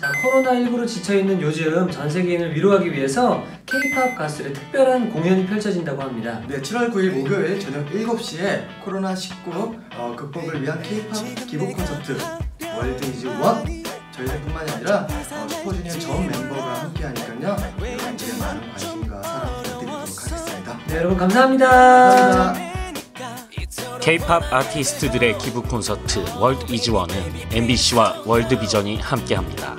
자, 코로나19로 지쳐있는 요즘 전 세계인을 위로하기 위해서 K-팝 가수들의 특별한 공연이 펼쳐진다고 합니다. 네, 7월 9일 목요일 저녁 7시에 코로나19 어, 극복을 위한 K-팝 기부 콘서트 World is ONE 저희들뿐만이 아니라 어, 슈퍼주니어 전 멤버가 함께하니까요 여러분들의 많은 관심과 사랑 부탁드리도록 하겠습니다. 네, 여러분 감사합니다. 감사합니다. K-팝 아티스트들의 기부 콘서트 World is ONE은 MBC와 월드비전이 함께합니다.